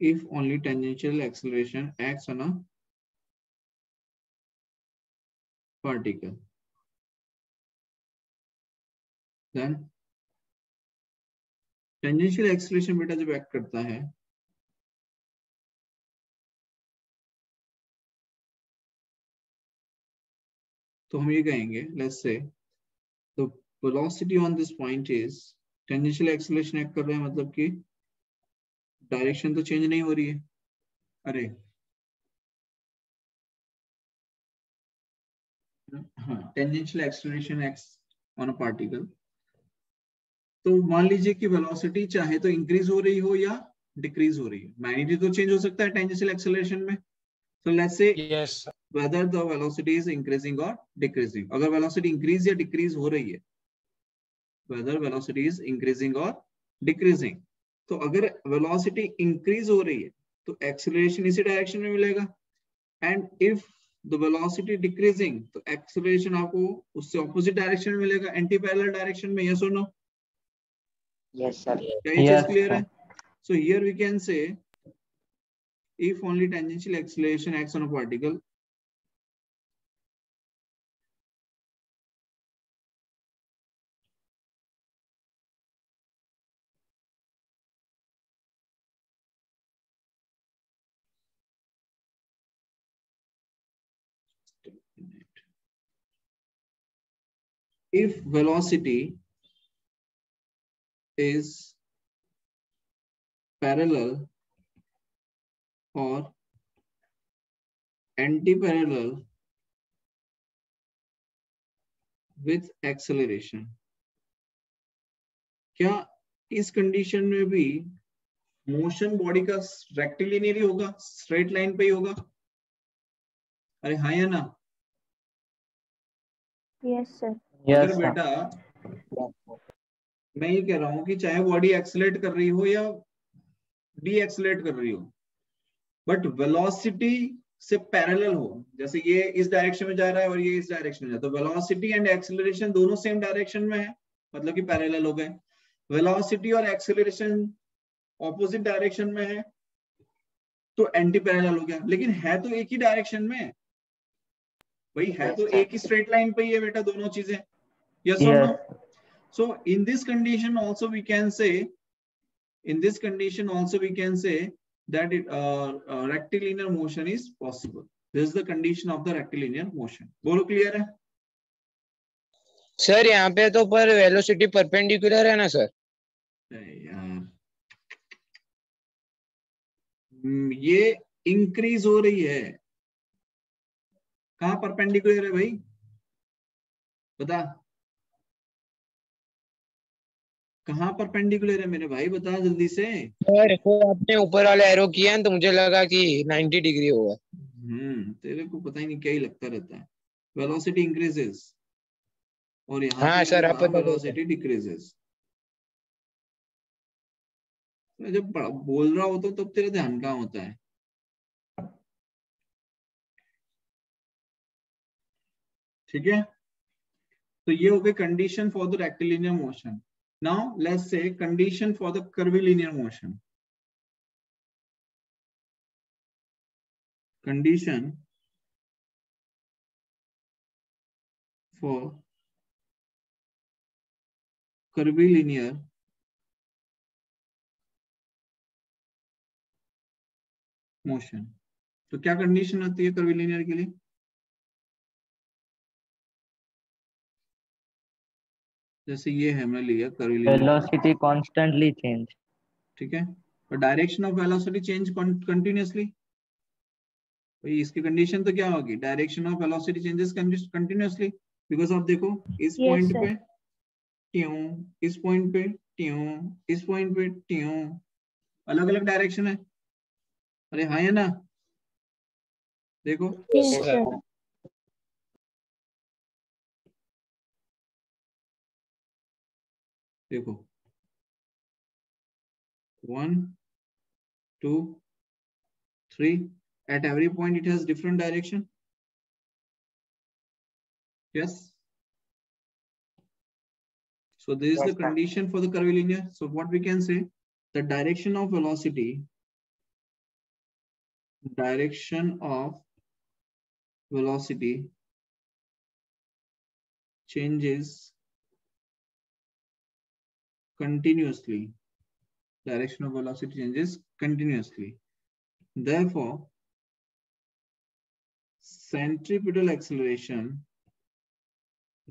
if only tangential acceleration acts on a particle then tangential acceleration बेटा जब act करता है तो हम ये कहेंगे, let's say, the velocity on this point is, tangential acceleration act कर रहा है मतलब कि डायरेक्शन तो चेंज नहीं हो रही है। अरे। हाँ tangential acceleration acts on a particle तो मान लीजिए कि वेलोसिटी चाहे तो इंक्रीज हो रही हो या डिक्रीज हो रही है। मैग्नीट्यूड तो चेंज हो सकता है टेंजेंशियल एक्सेलरेशन में। Let's say yes, sir. Whether the velocity is increasing or decreasing अगर velocity increase या decrease हो रही है whether velocity is increasing or decreasing तो अगर velocity increase हो रही है तो acceleration इसी डायरेक्शन में मिलेगा and if the velocity decreasing तो acceleration आपको उससे opposite डायरेक्शन में मिलेगा एंटी पैरेलल डायरेक्शन में yes or no yes sir क्या ये Yes, चीज़ क्लियर sir. है so here we can say if only tangential acceleration acts on a particle if velocity is parallel or anti-parallel with acceleration क्या इस condition में भी motion body का rectilinear ही होगा स्ट्रेट लाइन पे ही होगा अरे हाँ या ना यस सर यस बेटा मैं ये कह रहा हूँ कि चाहे बॉडी एक्सलेट कर रही हो या डी एक्सलेट कर रही हो बट वेलोसिटी से पैरेलल हो। जैसे ये इस डायरेक्शन में जा रहा है और ये इस डायरेक्शन में जा रहा है। तो वेलोसिटी एंड एक्सेलरेशन दोनों सेम डायरेक्शन में है मतलब कि पैरेलल हो गए। वेलोसिटी और एक्सेलरेशन ऑपोजिट डायरेक्शन में है तो एंटी पैरेलल हो गया। लेकिन है तो एक ही डायरेक्शन में। भाई है तो एक ही स्ट्रेट लाइन पे ही है बेटा दोनों चीज़ें। Yes or no Yes. so in this condition also we can say in this condition also we can say that it uh, uh, rectilinear motion is possible this is the condition of the rectilinear motion बोलो clear है sir यहाँ पे तो पर velocity perpendicular है ना sir यार हम्म, ये इंक्रीज हो रही है कहाँ परपेंडिकुलर है भाई बता कहाँ पर पेंडिकुलर है मेरे भाई? बता जल्दी से। सर वो आपने ऊपर वाला एरो किया है तो मुझे लगा कि 90 डिग्री होगा। हम्म तेरे को पता ही नहीं क्या ही लगता रहता है। वेलोसिटी इंक्रीजेस और यहाँ हाँ, sir, आप वेलोसिटी डिक्रीजेस जब बोल रहा होता तब तेरा ध्यान कहाँ होता है? ठीक है? तो ये हो गई condition for the rectilinear motion now let's say condition for the curvilinear motion condition for curvilinear motion. तो क्या कंडीशन होती है कर्विलिनियर के लिए? जैसे ये है हमने लिया कर्विलिनियर velocity constantly change. ठीक है? और direction of velocity change continuously भाई इसकी कंडीशन तो क्या होगी? Direction of velocity changes continuously because आप देखो इस पॉइंट sir. पे ट्यों इस पॉइंट पे ट्यों इस पॉइंट पे ट्यों अलग अलग डायरेक्शन है। अरे हाँ या ना? देखो। यस देखो। One two three at every point it has different direction? Yes? So this yes, is the condition for the curvilinear. So what we can say the direction of velocity direction of velocity changes continuously direction of velocity changes continuously therefore centripetal acceleration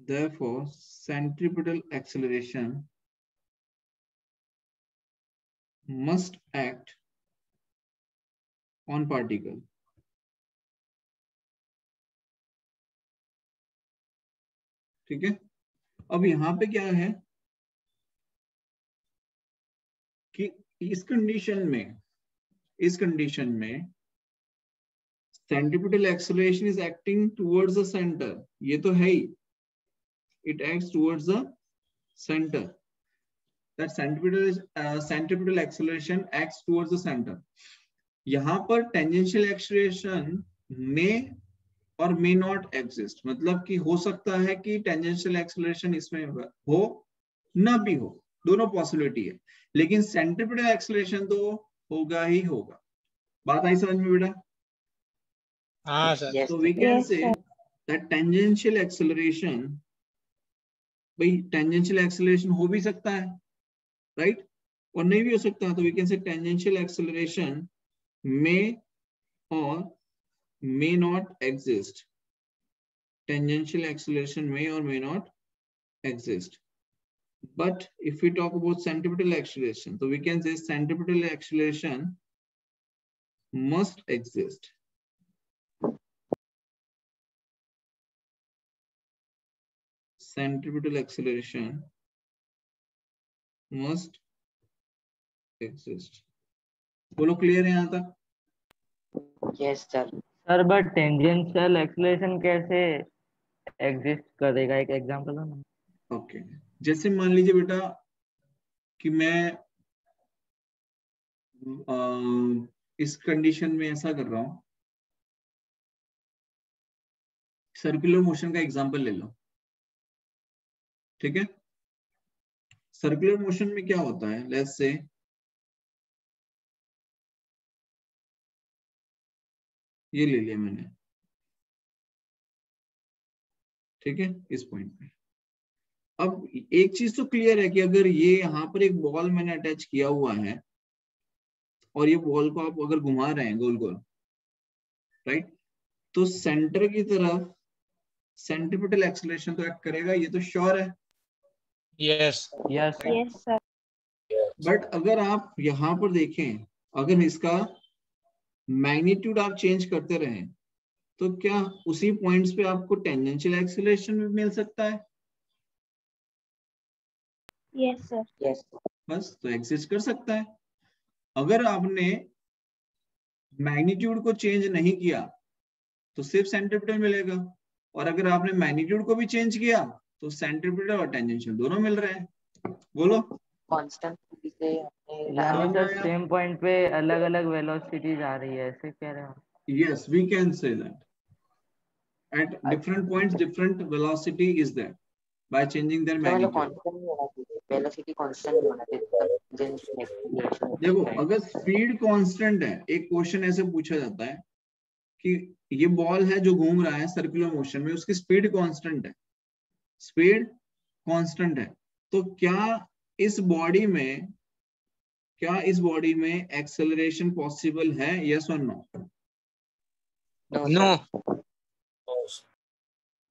therefore centripetal acceleration must act on particle ठीक है अब यहाँ पे क्या है कि इस condition में, इस कंडीशन में centripetal acceleration is acting towards the centre ये तो है ही। It act towards the centre centripetal centripetal acceleration act towards the centre यहाँ पर टेंजेंशियल एक्सलेशन मे और मे नॉट एग्जिस्ट मतलब कि हो सकता है कि टेंजेंशियल एक्सोलेशन इसमें हो, ना भी हो। दोनों पॉसिबिलिटी है। लेकिन सेंट्रीपिटल एक्सलेशन तो होगा ही होगा। बात आई समझ में बेटा? एक्सलरेशन टेंजेंशियल एक्सलरेशन हो भी सकता है राइट right? और नहीं भी हो सकता है तो we can say tangential acceleration may or may not exist tangential acceleration may or may not exist But if we talk about centripetal acceleration, so we can say centripetal acceleration must exist. Centripetal acceleration must exist. बोलो clear है यहाँ तक yes sir sir but tangential acceleration कैसे exist करेगा एक example दो ना okay जैसे मान लीजिए बेटा कि मैं इस कंडीशन में ऐसा कर रहा हूँ। सर्कुलर मोशन का एग्जांपल ले लो। ठीक है? सर्कुलर मोशन में क्या होता है? लेट्स से ये ले लिया मैंने। ठीक है? इस पॉइंट पे। अब एक चीज़ तो क्लियर है कि अगर ये यहाँ पर एक बॉल मैंने अटैच किया हुआ है और ये बॉल को आप अगर घुमा रहे हैं गोल गोल राइट तो सेंटर की तरफ़ सेंट्रिपिटल एक्सलेशन तो एक्ट करेगा ये तो श्योर है। Yes yes sir. बट अगर आप यहाँ पर देखें अगर इसका मैग्नीट्यूड आप चेंज करते रहें तो क्या उसी पॉइंट्स पे आपको टेंजेंशियल एक्सीलरेशन भी मिल सकता है? यस बस तो एग्जिस्ट कर सकता है। अगर आपने मैग्नीट्यूड को चेंज नहीं किया तो सिर्फ़ सेंट्रिपिटल मिलेगा। और अगर आपने मैग्नीट्यूड को भी चेंज किया तो सेंट्रिपिटल और टेंजेंशियल दोनों मिल रहे हैं। बोलो। कांस्टेंट से। सेम पॉइंट पे अलग अलग वेलोसिटीज आ रही है ऐसे कह रहे हो yes we can say that. At different points different velocity is there. By changing their magnitude constant नहीं होना चाहिए वेलोसिटी कांस्टेंट नहीं होना चाहिए टेंजेंशियल एक्सीलरेशन देखो अगर स्पीड कांस्टेंट है एक क्वेश्चन ऐसे पूछा जाता है कि ये बॉल है जो घूम रहा है सर्कुलर मोशन में उसकी स्पीड कांस्टेंट है। स्पीड कांस्टेंट है। तो क्या इस बॉडी में क्या इस बॉडी में एक्सेलरेशन पॉसिबल है यस और नो नो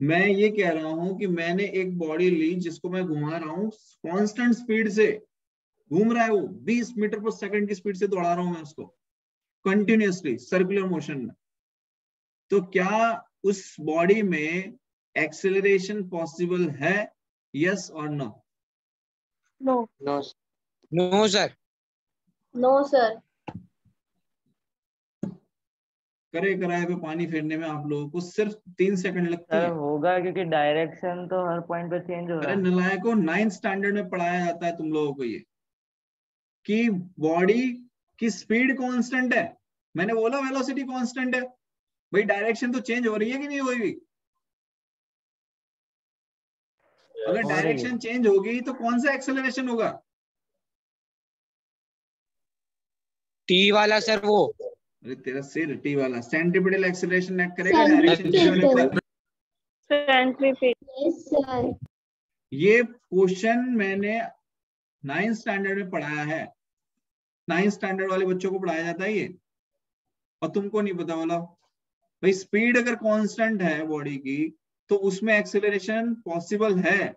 मैं ये कह रहा हूँ कि मैंने एक बॉडी ली जिसको मैं घुमा रहा हूँ कांस्टेंट स्पीड से। घूम रहा है वो 20 मीटर पर सेकंड की स्पीड से दौड़ा रहा हूँ मैं उसको। कंटिन्यूसली सर्कुलर मोशन में। तो क्या उस बॉडी में एक्सेलरेशन पॉसिबल है? Yes or no no no sir no sir. करे कराए पे पानी फेरने में आप लोगों को सिर्फ़ तीन सेकंड लगते हैं। होगा क्योंकि डायरेक्शन तो हर पॉइंट पे चेंज हो रहा है। नलायकों नाइन्थ स्टैंडर्ड में पढ़ाया जाता है तुम लोगों को ये कि बॉडी की स्पीड कांस्टेंट है। मैंने बोला वेलोसिटी कांस्टेंट है। भाई डायरेक्शन तो चेंज हो रही है कि नहीं हो रही अगर। डायरेक्शन चेंज होगी तो कौन सा एक्सेलरेशन होगा? टी वाला सर वो। अरे तेरा सिर टी वाला। सेंट्रिपिटल एक्सेलरेशन एक्ट करेगा डायरेक्शन ये क्वेश्चन मैंने नाइन्थ स्टैंडर्ड में पढ़ाया है। नाइन्थ स्टैंडर्ड वाले बच्चों को पढ़ाया जाता है ये। और तुमको नहीं पता बोला भाई स्पीड अगर कांस्टेंट है बॉडी की तो उसमें एक्सेलरेशन पॉसिबल है।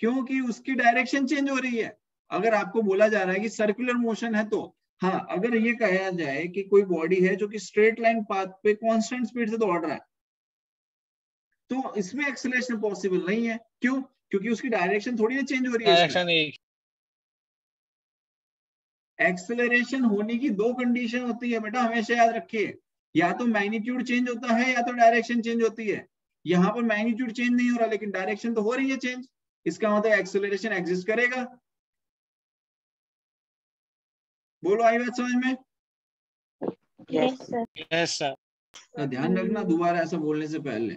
क्योंकि उसकी डायरेक्शन चेंज हो रही है। अगर आपको बोला जा रहा है कि सर्कुलर मोशन है तो। हाँ अगर ये कहा जाए कि कोई बॉडी है जो कि स्ट्रेट लाइन पाथ पे कांस्टेंट स्पीड से दौड़ रहा है तो इसमें एक्सेलरेशन पॉसिबल नहीं है। क्यों? क्योंकि उसकी डायरेक्शन थोड़ी ना चेंज हो रही है एक्सेलरेशन होने की दो कंडीशन होती है बेटा हमेशा याद रखिए। या तो मैग्नीट्यूड चेंज होता है या तो डायरेक्शन चेंज होती है। यहाँ पर मैग्नीट्यूड चेंज नहीं हो रहा लेकिन डायरेक्शन तो हो रही है चेंज इसका मतलब एक्सेलरेशन एग्जिस्ट करेगा। बोलो आई बात समझ में yes sir. यस सर ध्यान रखना दोबारा ऐसा बोलने से पहले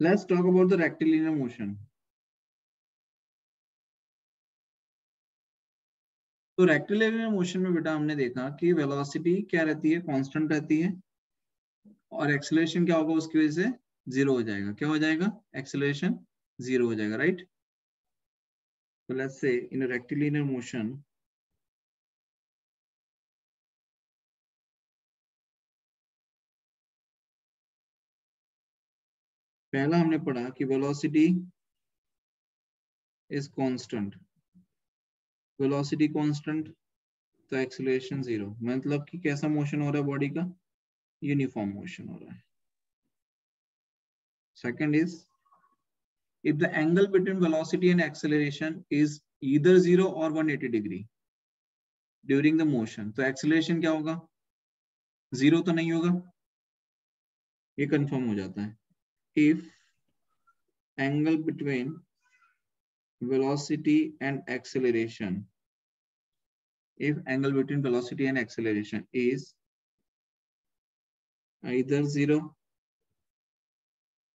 let's talk about the rectilinear motion तो रेक्टिलिनियर मोशन में बेटा हमने देखा कि वेलोसिटी क्या रहती है? कांस्टेंट रहती है। और एक्सेलरेशन क्या होगा उसकी वजह से? ज़ीरो हो जाएगा। क्या हो जाएगा? एक्सेलरेशन ज़ीरो हो जाएगा right so, let's say in a rectilinear motion, पहला हमने पढ़ा कि velocity is constant velocity constant तो एक्सीलरेशन ज़ीरो मतलब कि कैसा मोशन हो रहा है बॉडी का? यूनिफॉर्म मोशन हो रहा है। Second is if the angle between velocity and acceleration is either 0 or 180 degree during the motion तो acceleration क्या होगा ज़ीरो तो नहीं होगा ये कंफर्म हो जाता है if angle between velocity and acceleration if angle between velocity and acceleration is either zero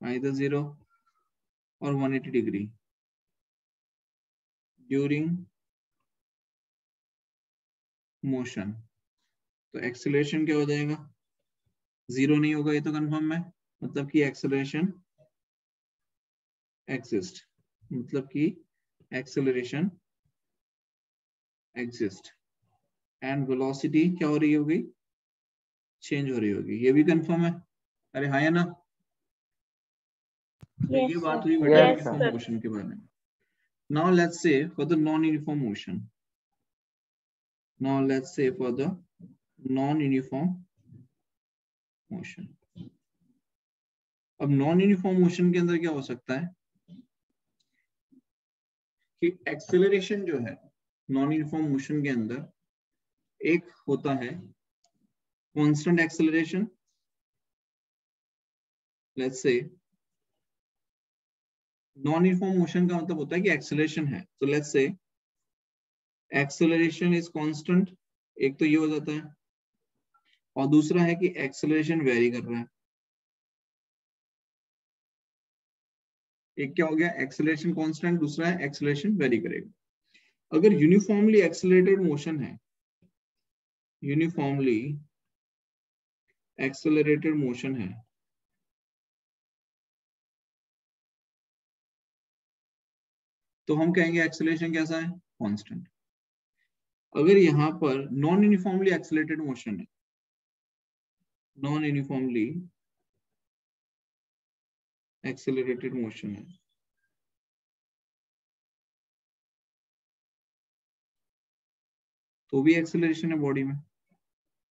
either zero or 180 degree during motion तो एक्सेलरेशन क्या हो जाएगा? ज़ीरो नहीं होगा, ये तो कंफर्म है। मतलब कि एक्सेलरेशन एक्सिस्ट मतलब कि एक्सेलरेशन एक्सिस्ट एंड वेलोसिटी क्या हो रही होगी? चेंज हो रही होगी। ये भी कंफर्म है। अरे हाँ या ना? तो ये बात. हुई यूनिफॉर्म मोशन के बारे में। Now let's say for the non uniform motion. Now let's say for the non uniform motion. अब नॉन यूनिफॉर्म मोशन के अंदर क्या हो सकता है? कि एक्सेलरेशन जो है नॉन यूनिफॉर्म मोशन के अंदर एक होता है constant acceleration let's say non uniform motion का मतलब होता है कि एक्सेलरेशन है। तो let's say acceleration is constant एक तो ये हो जाता है। और दूसरा है कि एक्सेलरेशन वेरी कर रहा है। एक क्या हो गया? एक्सेलरेशन कांस्टेंट दूसरा है एक्सेलरेशन वेरी करेगा। अगर यूनिफॉर्मली एक्सेलरेटेड मोशन है यूनिफॉर्मली एक्सेलरेटेड मोशन है तो हम कहेंगे एक्सेलरेशन कैसा है? कांस्टेंट अगर यहाँ पर नॉन यूनिफॉर्मली एक्सेलरेटेड मोशन है नॉन यूनिफॉर्मली एक्सेलरेटेड मोशन है तो भी एक्सेलरेशन है बॉडी में।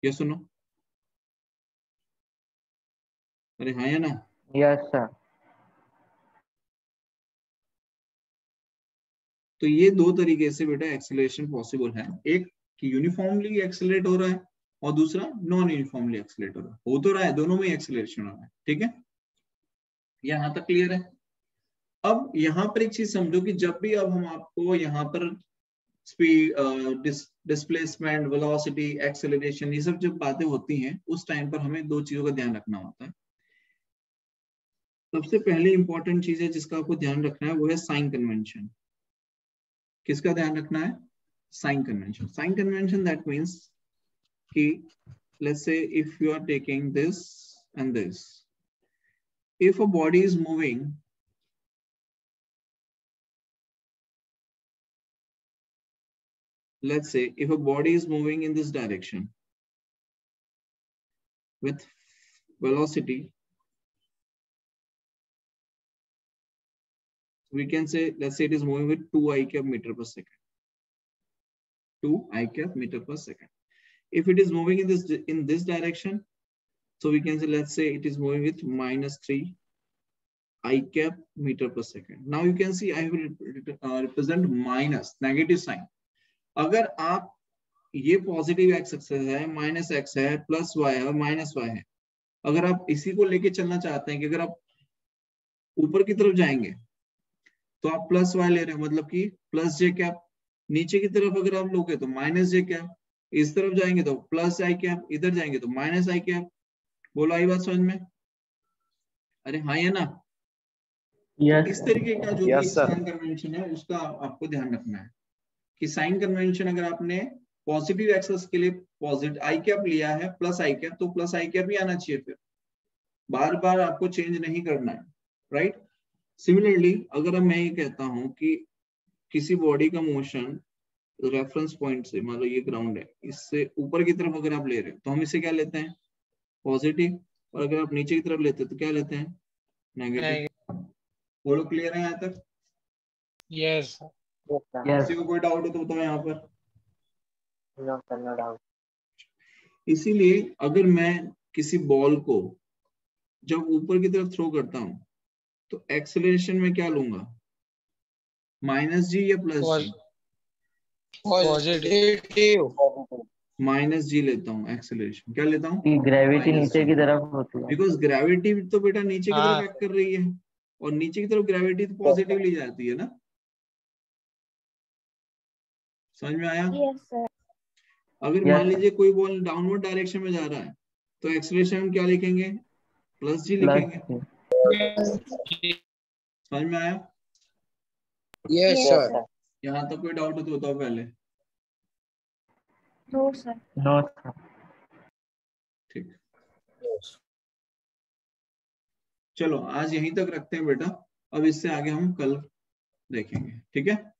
ये सुनो अरे हाँ या ना? यस सर तो ये दो तरीके से बेटा एक्सेलरेशन पॉसिबल है। एक कि यूनिफॉर्मली एक्सेलरेट हो रहा है और दूसरा नॉन यूनिफॉर्मली एक्सेलरेट हो रहा है। हो तो रहा है, दोनों में एक्सेलरेशन हो रहा है, ठीक है? यहाँ तक क्लियर है? अब यहाँ पर एक चीज़ समझो कि जब भी अब हम आपको यहाँ पर स्पीड डिस्प्लेसमेंट वेलोसिटी एक्सेलरेशन ये सब जब बातें होती हैं, उस टाइम पर हमें दो चीज़ों का ध्यान रखना होता है। सबसे पहले इंपॉर्टेंट चीज़ है जिसका आपको ध्यान रखना है, वो है साइन कन्वेंशन किसका ध्यान रखना है? Sign convention sign convention that means कि let's say if you are taking this and this if a body is moving let's say if a body is moving in this direction with velocity we can say let's say it is moving with 2 i cap meter per second 2 i cap meter per second if it is moving in this in this direction so we can say let's say it is moving with minus 3 i cap meter per second now you can see i uh, represent minus negative sign अगर आप ये positive x axis है minus x है plus y है और minus y है अगर आप इसी को लेके चलना चाहते हैं कि अगर आप ऊपर की तरफ़ जाएँगे तो आप प्लस वाई ले रहे हो मतलब कि प्लस जे कैप नीचे की तरफ़ अगर आप लोगे तो माइनस जे कैप इस तरफ़ जाएँगे तो प्लस आई कैप इधर जाएँगे तो माइनस आई कैप। बोलो आई बात समझ में? अरे हाँ या ना? यस इस तरीके का जो Yes, साइन कन्वेंशन है उसका आपको ध्यान रखना है कि साइन कन्वेंशन अगर आपने पॉजिटिव एक्सेस के लिए पॉजिटिव आई कैप लिया है प्लस आई कैप तो प्लस आई कैप ही आना चाहिए फिर। बार बार आपको चेंज नहीं करना है राइट सिमिलरली अगर मैं ये कहता हूँ कि किसी बॉडी का मोशन रेफरेंस पॉइंट से मान लो ये ग्राउंड है इससे ऊपर की तरफ़ अगर आप ले रहे हो तो हम इसे क्या लेते हैं? पॉजिटिव और अगर आप नीचे की तरफ़ लेते हैं तो क्या लेते हैं? नेगेटिव बोलो क्लियर है यहाँ तक? Yes. यस किसी को कोई डाउट हो तो बताओ यहाँ पर। इसीलिए अगर मैं किसी बॉल को जब ऊपर की तरफ़ थ्रो करता हूँ तो एक्सेलरेशन में क्या लूँगा? माइनस जी या प्लस माइनस जी लेता हूँ एक्सेलरेशन क्या लेता हूँ? ग्रेविटी नीचे की तरफ़ होती है। बिकॉज़ ग्रेविटी तो बेटा नीचे की हाँ। तरफ़ एक्ट कर रही है। और नीचे की तरफ़ ग्रेविटी तो पॉजिटिवली जाती है ना? समझ में आया? यस सर अगर Yes, मान लीजिए कोई बॉल डाउनवर्ड डायरेक्शन में जा रहा है तो एक्सेलरेशन हम क्या लिखेंगे? प्लस जी लिखेंगे। समझ में आया? Yes sir. यहाँ तक कोई डाउट हो तो बताओ पहले। नो सर नो सर ठीक। चलो आज यहीं तक रखते हैं बेटा। अब इससे आगे हम कल देखेंगे। ठीक है?